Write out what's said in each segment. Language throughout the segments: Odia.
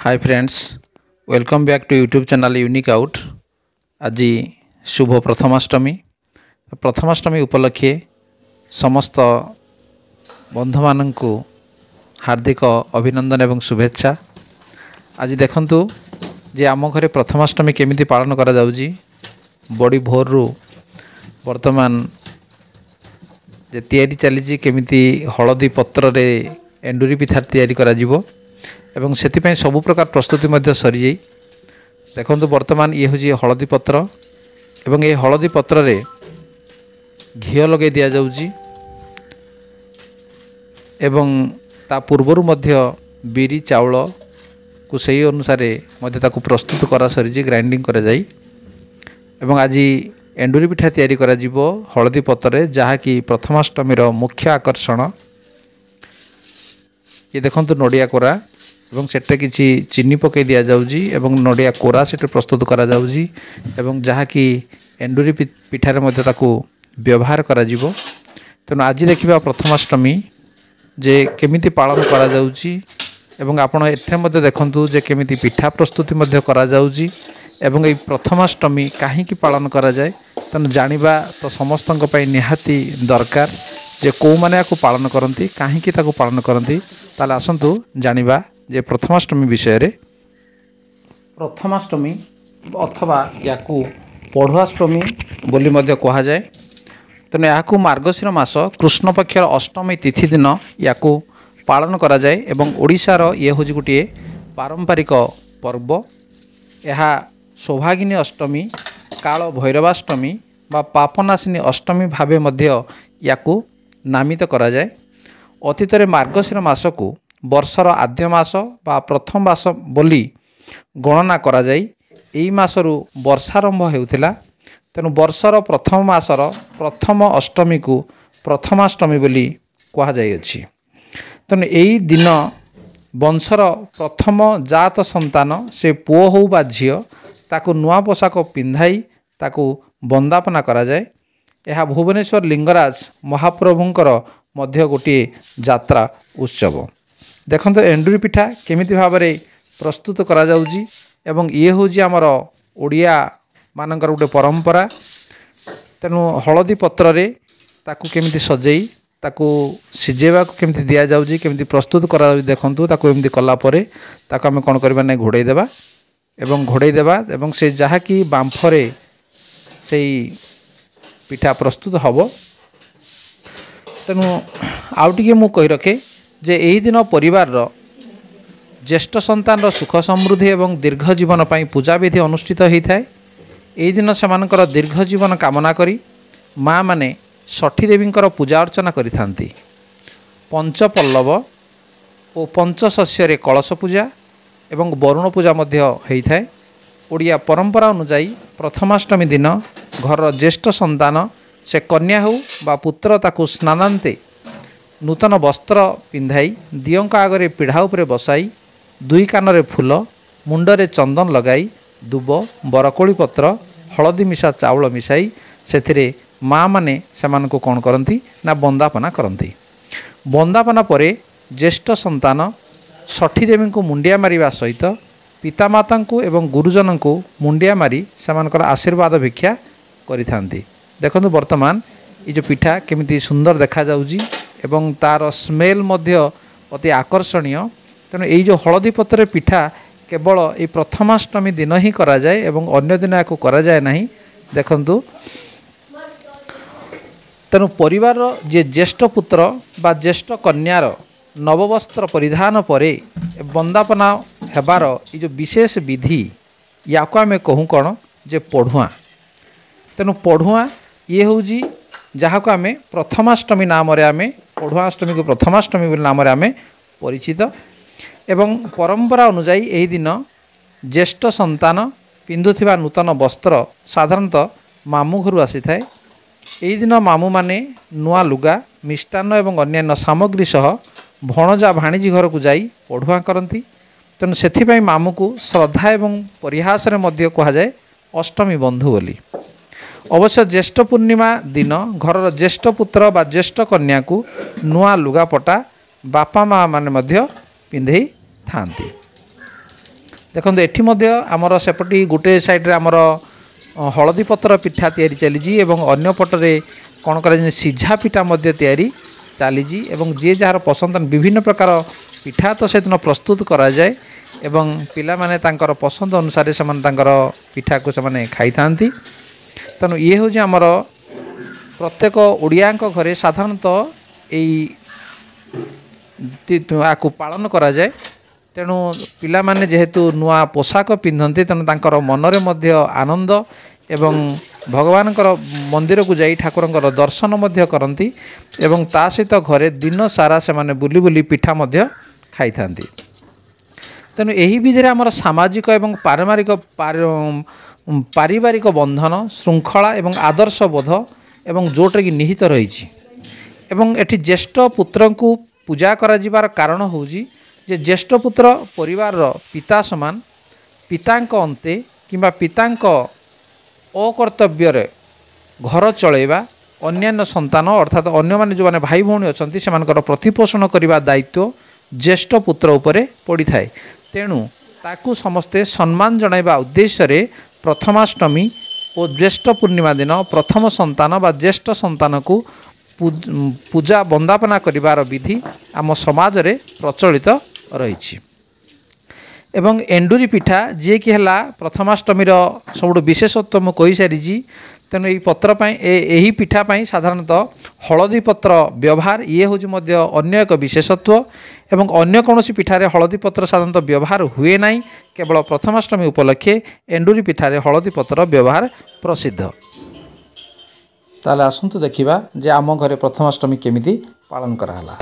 Hi friends welcome back to YouTube channel unique out ଆଜି ଶୁଭ ପ୍ରଥମାଷ୍ଟମୀ ପ୍ରଥମାଷ୍ଟମୀ ଉପଲକ୍ଷେ ସମସ୍ତ ବନ୍ଧୁମାନଙ୍କୁ ହାର୍ଦ୍ଦିକ ଅଭିନନ୍ଦନ ଏବଂ ଶୁଭେଚ୍ଛା ଆଜି ଦେଖନ୍ତୁ ଯେ ଆମ ଘରେ ପ୍ରଥମାଷ୍ଟମୀ କେମିତି ପାଳନ କରାଯାଉଛି ବଡ଼ି ଭୋରରୁ ବର୍ତ୍ତମାନ ଯେ ତିଆରି ଚାଲିଛି କେମିତି ହଳଦୀ ପତ୍ରରେ ଏଣ୍ଡୁରି ପିଠା ତିଆରି କରାଯିବ ଏବଂ ସେଥିପାଇଁ ସବୁ ପ୍ରକାର ପ୍ରସ୍ତୁତି ମଧ୍ୟ ସରିଯାଇ ଦେଖନ୍ତୁ ବର୍ତ୍ତମାନ ଇଏ ହେଉଛି ହଳଦୀ ପତ୍ର ଏବଂ ଏ ହଳଦୀ ପତ୍ରରେ ଘିଅ ଲଗାଇ ଦିଆଯାଉଛି ଏବଂ ତା ପୂର୍ବରୁ ମଧ୍ୟ ବିରି ଚାଉଳକୁ ସେହି ଅନୁସାରେ ମଧ୍ୟ ତାକୁ ପ୍ରସ୍ତୁତ କରା ସରିଛି ଗ୍ରାଇଣ୍ଡିଙ୍ଗ କରାଯାଇ ଏବଂ ଆଜି ଏଣ୍ଡୁରି ପିଠା ତିଆରି କରାଯିବ ହଳଦୀ ପତ୍ରରେ ଯାହାକି ପ୍ରଥମାଷ୍ଟମୀର ମୁଖ୍ୟ ଆକର୍ଷଣ। ଇଏ ଦେଖନ୍ତୁ ନଡ଼ିଆ କୋରା ଏବଂ ସେଥିରେ କିଛି ଚିନି ପକାଇ ଦିଆଯାଉଛି ଏବଂ ନଡ଼ିଆ କୋରା ସେଠି ପ୍ରସ୍ତୁତ କରାଯାଉଛି ଏବଂ ଯାହାକି ଏଣ୍ଡୁରି ପିଠାରେ ମଧ୍ୟ ତାକୁ ବ୍ୟବହାର କରାଯିବ ତେଣୁ ଆଜି ଦେଖିବା ପ୍ରଥମାଷ୍ଟମୀ ଯେ କେମିତି ପାଳନ କରାଯାଉଛି ଏବଂ ଆପଣ ଏଥିରେ ମଧ୍ୟ ଦେଖନ୍ତୁ ଯେ କେମିତି ପିଠା ପ୍ରସ୍ତୁତି ମଧ୍ୟ କରାଯାଉଛି ଏବଂ ଏହି ପ୍ରଥମାଷ୍ଟମୀ କାହିଁକି ପାଳନ କରାଯାଏ ତେଣୁ ଜାଣିବା ତ ସମସ୍ତଙ୍କ ପାଇଁ ନିହାତି ଦରକାର ଯେ କେଉଁମାନେ ଏହାକୁ ପାଳନ କରନ୍ତି କାହିଁକି ତାକୁ ପାଳନ କରନ୍ତି ତାହେଲେ ଆସନ୍ତୁ ଜାଣିବା ଯେ ପ୍ରଥମାଷ୍ଟମୀ ବିଷୟରେ ପ୍ରଥମାଷ୍ଟମୀ ଅଥବା ୟାକୁ ପଢ଼ୁଆଷ୍ଟମୀ ବୋଲି ମଧ୍ୟ କୁହାଯାଏ। ତେଣୁ ଏହାକୁ ମାର୍ଗଶିର ମାସ କୃଷ୍ଣପକ୍ଷର ଅଷ୍ଟମୀ ତିଥି ଦିନ ୟାକୁ ପାଳନ କରାଯାଏ ଏବଂ ଓଡ଼ିଶାର ଇଏ ହେଉଛି ଗୋଟିଏ ପାରମ୍ପରିକ ପର୍ବ। ଏହା ସୌଭାଗିନୀ ଅଷ୍ଟମୀ କାଳ ଭୈରବାଷ୍ଟମୀ ବା ପାପନାଶିନୀ ଅଷ୍ଟମୀ ଭାବେ ମଧ୍ୟ ୟାକୁ ନାମିତ କରାଯାଏ। ଅତୀତରେ ମାର୍ଗଶିର ମାସକୁ ବର୍ଷର ଆଦ୍ୟ ମାସ ବା ପ୍ରଥମ ମାସ ବୋଲି ଗଣନା କରାଯାଇ ଏହି ମାସରୁ ବର୍ଷାରମ୍ଭ ହେଉଥିଲା। ତେଣୁ ବର୍ଷର ପ୍ରଥମ ମାସର ପ୍ରଥମ ଅଷ୍ଟମୀକୁ ପ୍ରଥମାଷ୍ଟମୀ ବୋଲି କୁହାଯାଇଅଛି। ତେଣୁ ଏହି ଦିନ ବଂଶର ପ୍ରଥମ ଜାତ ସନ୍ତାନ ସେ ପୁଅ ହେଉ ବା ଝିଅ ତାକୁ ନୂଆ ପୋଷାକ ପିନ୍ଧାଇ ତାକୁ ବନ୍ଦାପନା କରାଯାଏ। ଏହା ଭୁବନେଶ୍ୱର ଲିଙ୍ଗରାଜ ମହାପ୍ରଭୁଙ୍କର ମଧ୍ୟ ଗୋଟିଏ ଯାତ୍ରା ଉତ୍ସବ। ଦେଖନ୍ତୁ ଏଣ୍ଡୁରି ପିଠା କେମିତି ଭାବରେ ପ୍ରସ୍ତୁତ କରାଯାଉଛି ଏବଂ ଇଏ ହେଉଛି ଆମର ଓଡ଼ିଆ ମାନଙ୍କର ଗୋଟେ ପରମ୍ପରା। ତେଣୁ ହଳଦୀ ପତ୍ରରେ ତାକୁ କେମିତି ସଜେଇ ତାକୁ ସିଝେଇବାକୁ କେମିତି ଦିଆଯାଉଛି କେମିତି ପ୍ରସ୍ତୁତ କରାଯାଉଛି ଦେଖନ୍ତୁ ତାକୁ ଏମିତି କଲା ପରେ ତାକୁ ଆମେ କ'ଣ କରିବା ନାହିଁ ଘୋଡ଼େଇ ଦେବା ଏବଂ ଘୋଡ଼େଇ ଦେବା ଏବଂ ସେ ଯାହାକି ବାମ୍ଫରେ ସେଇ ପିଠା ପ୍ରସ୍ତୁତ ହେବ। ତେଣୁ ଆଉ ଟିକେ ମୁଁ କହି ରଖେ ଯେ ଏହି ଦିନ ପରିବାରର ଜ୍ୟେଷ୍ଠ ସନ୍ତାନର ସୁଖ ସମୃଦ୍ଧି ଏବଂ ଦୀର୍ଘ ଜୀବନ ପାଇଁ ପୂଜାବିଧି ଅନୁଷ୍ଠିତ ହୋଇଥାଏ। ଏହି ଦିନ ସେମାନଙ୍କର ଦୀର୍ଘ ଜୀବନ କାମନା କରି ମା' ମାନେ ଷଠୀ ଦେବୀଙ୍କର ପୂଜା ଅର୍ଚ୍ଚନା କରିଥାନ୍ତି। ପଞ୍ଚପଲ୍ଲବ ଓ ପଞ୍ଚଶସ୍ୟରେ କଳସ ପୂଜା ଏବଂ ବରୁଣ ପୂଜା ମଧ୍ୟ ହୋଇଥାଏ। ଓଡ଼ିଆ ପରମ୍ପରା ଅନୁଯାୟୀ ପ୍ରଥମାଷ୍ଟମୀ ଦିନ ଘରର ଜ୍ୟେଷ୍ଠ ସନ୍ତାନ ସେ କନ୍ୟା ହେଉ ବା ପୁତ୍ର ତାକୁ ସ୍ନାନାନ୍ତେ ନୂତନ ବସ୍ତ୍ର ପିନ୍ଧାଇ ଦିଅଙ୍କ ଆଗରେ ପିଢ଼ା ଉପରେ ବସାଇ ଦୁଇ କାନରେ ଫୁଲ ମୁଣ୍ଡରେ ଚନ୍ଦନ ଲଗାଇ ଦୁବ ବରକୋଳି ପତ୍ର ହଳଦୀ ମିଶା ଚାଉଳ ମିଶାଇ ସେଥିରେ ମା' ମାନେ ସେମାନଙ୍କୁ କ'ଣ କରନ୍ତି ନା ବନ୍ଦାପନା କରନ୍ତି। ବନ୍ଦାପନା ପରେ ଜ୍ୟେଷ୍ଠ ସନ୍ତାନ ଷଠୀ ଦେବୀଙ୍କୁ ମୁଣ୍ଡିଆ ମାରିବା ସହିତ ପିତାମାତାଙ୍କୁ ଏବଂ ଗୁରୁଜନଙ୍କୁ ମୁଣ୍ଡିଆ ମାରି ସେମାନଙ୍କର ଆଶୀର୍ବାଦ ଭିକ୍ଷା କରିଥାନ୍ତି। ଦେଖନ୍ତୁ ବର୍ତ୍ତମାନ ଏ ଯେଉଁ ପିଠା କେମିତି ସୁନ୍ଦର ଦେଖାଯାଉଛି। ଏବଂ ତା'ର ସ୍ମେଲ୍ ମଧ୍ୟ ଅତି ଆକର୍ଷଣୀୟ। ତେଣୁ ଏଇ ଯେଉଁ ହଳଦୀ ପତ୍ରରେ ପିଠା କେବଳ ଏଇ ପ୍ରଥମାଷ୍ଟମୀ ଦିନ ହିଁ କରାଯାଏ ଏବଂ ଅନ୍ୟ ଦିନ ଏହାକୁ କରାଯାଏ ନାହିଁ। ଦେଖନ୍ତୁ। ତେଣୁ ପରିବାରର ଯିଏ ଜ୍ୟେଷ୍ଠ ପୁତ୍ର ବା ଜ୍ୟେଷ୍ଠ କନ୍ୟାର ନବବସ୍ତ୍ର ପରିଧାନ ପରେ ବନ୍ଦାପନା ହେବାର ଏ ଯେଉଁ ବିଶେଷ ବିଧି ୟାକୁ ଆମେ କହୁ କ'ଣ? ଯେ ପଢ଼ୁଆଁ। ତେଣୁ ପଢ଼ୁଆଁ ଇଏ ହେଉଛି ଯାହାକୁ ଆମେ ପ୍ରଥମାଷ୍ଟମୀ ନାମରେ ଆମେ ପଢ଼ୁଆଷ୍ଟମୀକୁ ପ୍ରଥମାଷ୍ଟମୀ ବୋଲି ନାମରେ ଆମେ ପରିଚିତ। ଏବଂ ପରମ୍ପରା ଅନୁଯାୟୀ ଏହି ଦିନ ଜ୍ୟେଷ୍ଠ ସନ୍ତାନ ପିନ୍ଧୁଥିବା ନୂତନ ବସ୍ତ୍ର ସାଧାରଣତଃ ମାମୁଁ ଘରୁ ଆସିଥାଏ। ଏହି ଦିନ ମାମୁଁମାନେ ନୂଆ ଲୁଗା ମିଷ୍ଟାନ୍ନ ଏବଂ ଅନ୍ୟାନ୍ୟ ସାମଗ୍ରୀ ସହ ଭଣଜା ଭାଣିଜୀ ଘରକୁ ଯାଇ ପଢ଼ୁଆଁ କରନ୍ତି। ତେଣୁ ସେଥିପାଇଁ ମାମୁଁକୁ ଶ୍ରଦ୍ଧା ଏବଂ ପରିହାସରେ ମଧ୍ୟ କୁହାଯାଏ ଅଷ୍ଟମୀ ବନ୍ଧୁ ବୋଲି। ଅବଶ୍ୟ ଜ୍ୟେଷ୍ଠ ପୂର୍ଣ୍ଣିମା ଦିନ ଘରର ଜ୍ୟେଷ୍ଠ ପୁତ୍ର ବା ଜ୍ୟେଷ୍ଠ କନ୍ୟାକୁ ନୂଆ ଲୁଗାପଟା ବାପା ମା' ମାନେ ମଧ୍ୟ ପିନ୍ଧେଇଥାନ୍ତି ଦେଖନ୍ତୁ ଏଠି ମଧ୍ୟ ଆମର ସେପଟେ ଗୋଟେ ସାଇଡ଼ରେ ଆମର ହଳଦୀ ପତ୍ର ପିଠା ତିଆରି ଚାଲିଛି ଏବଂ ଅନ୍ୟ ପଟରେ କ'ଣ କରାଯାଇଛି ସିଝା ପିଠା ମଧ୍ୟ ତିଆରି ଚାଲିଛି ଏବଂ ଯିଏ ଯାହାର ପସନ୍ଦ ବିଭିନ୍ନ ପ୍ରକାର ପିଠା ତ ସେଦିନ ପ୍ରସ୍ତୁତ କରାଯାଏ ଏବଂ ପିଲାମାନେ ତାଙ୍କର ପସନ୍ଦ ଅନୁସାରେ ସେମାନେ ତାଙ୍କର ପିଠାକୁ ସେମାନେ ଖାଇଥାନ୍ତି ତେଣୁ ଇଏ ହେଉଛି ଆମର ପ୍ରତ୍ୟେକ ଓଡ଼ିଆଙ୍କ ଘରେ ସାଧାରଣତଃ ଏଇ ଆକୁ ପାଳନ କରାଯାଏ। ତେଣୁ ପିଲାମାନେ ଯେହେତୁ ନୂଆ ପୋଷାକ ପିନ୍ଧନ୍ତି ତେଣୁ ତାଙ୍କର ମନରେ ମଧ୍ୟ ଆନନ୍ଦ ଏବଂ ଭଗବାନଙ୍କର ମନ୍ଦିରକୁ ଯାଇ ଠାକୁରଙ୍କର ଦର୍ଶନ ମଧ୍ୟ କରନ୍ତି ଏବଂ ତା ସହିତ ଘରେ ଦିନ ସାରା ସେମାନେ ବୁଲି ବୁଲି ପିଠା ମଧ୍ୟ ଖାଇଥାନ୍ତି। ତେଣୁ ଏହି ବିଧିରେ ଆମର ସାମାଜିକ ଏବଂ ପାରମ୍ପରିକ ପାର- ପାରିବାରିକ ବନ୍ଧନ ଶୃଙ୍ଖଳା ଏବଂ ଆଦର୍ଶ ବୋଧ ଏବଂ ଯେଉଁଟାକି ନିହିତ ରହିଛି। ଏବଂ ଏଠି ଜ୍ୟେଷ୍ଠ ପୁତ୍ରଙ୍କୁ ପୂଜା କରାଯିବାର କାରଣ ହେଉଛି ଯେ ଜ୍ୟେଷ୍ଠ ପୁତ୍ର ପରିବାରର ପିତା ସମାନ ପିତାଙ୍କ ଅନ୍ତେ କିମ୍ବା ପିତାଙ୍କ ଅକର୍ତ୍ତବ୍ୟରେ ଘର ଚଳାଇବା ଅନ୍ୟାନ୍ୟ ସନ୍ତାନ ଅର୍ଥାତ୍ ଅନ୍ୟମାନେ ଯେଉଁମାନେ ଭାଇ ଭଉଣୀ ଅଛନ୍ତି ସେମାନଙ୍କର ପ୍ରତିପୋଷଣ କରିବା ଦାୟିତ୍ୱ ଜ୍ୟେଷ୍ଠ ପୁତ୍ର ଉପରେ ପଡ଼ିଥାଏ। ତେଣୁ ତାକୁ ସମସ୍ତେ ସମ୍ମାନ ଜଣାଇବା ଉଦ୍ଦେଶ୍ୟରେ ପ୍ରଥମାଷ୍ଟମୀ ଓ ଜ୍ୟେଷ୍ଠ ପୂର୍ଣ୍ଣିମା ଦିନ ପ୍ରଥମ ସନ୍ତାନ ବା ଜ୍ୟେଷ୍ଠ ସନ୍ତାନକୁ ପୂଜ- ବନ୍ଦାପନା କରିବାର ବିଧି ଆମ ସମାଜରେ ପ୍ରଚଳିତ ରହିଛି। ଏବଂ ଏଣ୍ଡୁରି ପିଠା ଯିଏକି ହେଲା ପ୍ରଥମାଷ୍ଟମୀର ସବୁଠୁ ବିଶେଷତ୍ୱ ମୁଁ କହିସାରିଛି ତେଣୁ ଏହି ପତ୍ର ପାଇଁ ଏହି ପିଠା ପାଇଁ ସାଧାରଣତଃ ହଳଦୀ ପତ୍ର ବ୍ୟବହାର ଇଏ ହେଉଛି ମଧ୍ୟ ଅନ୍ୟ ଏକ ବିଶେଷତ୍ୱ ଏବଂ ଅନ୍ୟ କୌଣସି ପିଠାରେ ହଳଦୀ ପତ୍ର ସାଧାରଣତଃ ବ୍ୟବହାର ହୁଏ ନାହିଁ। କେବଳ ପ୍ରଥମାଷ୍ଟମୀ ଉପଲକ୍ଷେ ଏଣ୍ଡୁରି ପିଠାରେ ହଳଦୀ ପତ୍ର ବ୍ୟବହାର ପ୍ରସିଦ୍ଧ। ତାହେଲେ ଆସନ୍ତୁ ଦେଖିବା ଯେ ଆମ ଘରେ ପ୍ରଥମାଷ୍ଟମୀ କେମିତି ପାଳନ କରାହେଲା।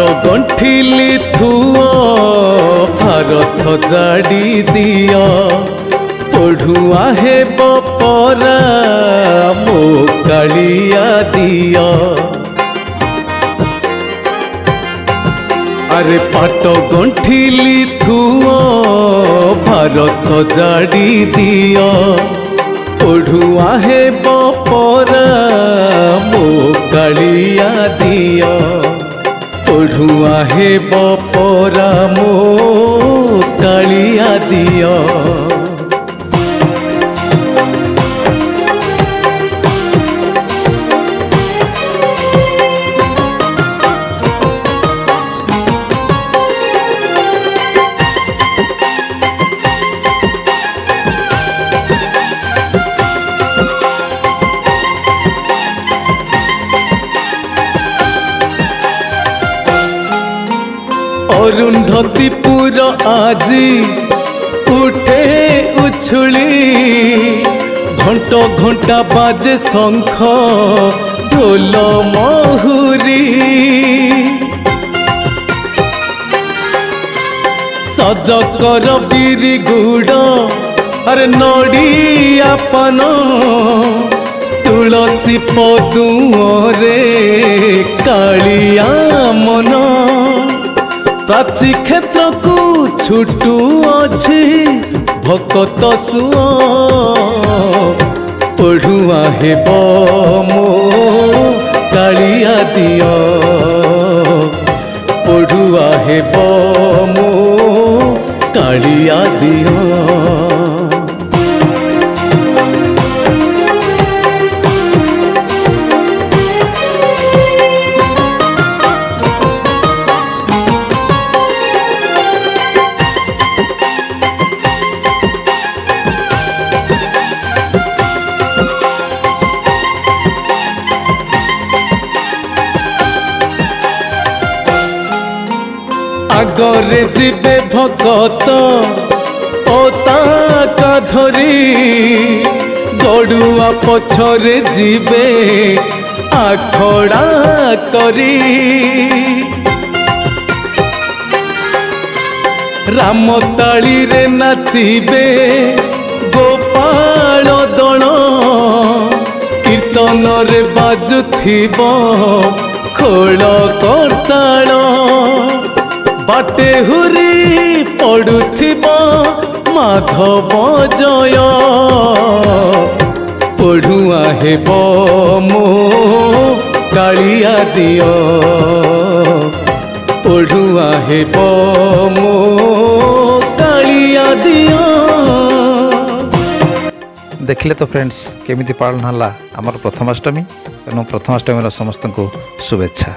ପାଟ ଗଣ୍ଠିଲି ଥୁଅ ଭାର ସଜାଡ଼ି ଦିଅ। ପଢୁଆ ହେବ ପରା ମୋ କାଳିଆ ଦିଅ। ଆରେ ପାଟ ଗଣ୍ଠିଲି ଥୁଅ ଭାର ସଜାଡ଼ି ଦିଅ। ପଢୁଆ ହେବ ପରା ମୋ କାଳିଆ ଦିଅ। চঢ়ুৱা হে বপৰা মোক কালিয়া দিয় অরুন্ধতিপুর আজি উঠে উছুলি ঘণ্ট ঘণ্টা বাজে শঙ্খ ঢোল মহুরি সজ কর বিরি গুড় আরে নড়িয়া পান তুলসী পদুরে কালিয়া মন ପ୍ରାଚୀ କ୍ଷେତ୍ରକୁ ଛୁଟୁ ଅଛି ଭକତ ସୁଅ ପଢୁଆ ହେବ ମୋ କାଳିଆ ଦିଅ ପଢୁଆ ହେବ ମୋ କାଳିଆ ଦିଅ ଆଗରେ ଯିବେ ଭକତ ପତାକା ଧରି ଗଡ଼ୁଆ ପଛରେ ଯିବେ ଆଖଡ଼ା କରି। ରାମ ତାଳିରେ ନାଚିବେ ଗୋପାଳ ଦଳ। କୀର୍ତ୍ତନରେ ବାଜୁଥିବ ଖୋଳ କରତାଳ। ବାଟେ ହୁରି ପଡୁଥିବ ମାଧବ ଜୟ। ପଢୁଆ ହେବ ମୋ କାଳିଆ ଦିଅ। ପଢୁଆ ହେବ ମୋ କାଳିଆ ଦିଅ। ଦେଖିଲେ ତ ଫ୍ରେଣ୍ଡସ୍ କେମିତି ପାଳନ ହେଲା ଆମର ପ୍ରଥମାଷ୍ଟମୀ? ତେଣୁ ପ୍ରଥମାଷ୍ଟମୀର ସମସ୍ତଙ୍କୁ ଶୁଭେଚ୍ଛା।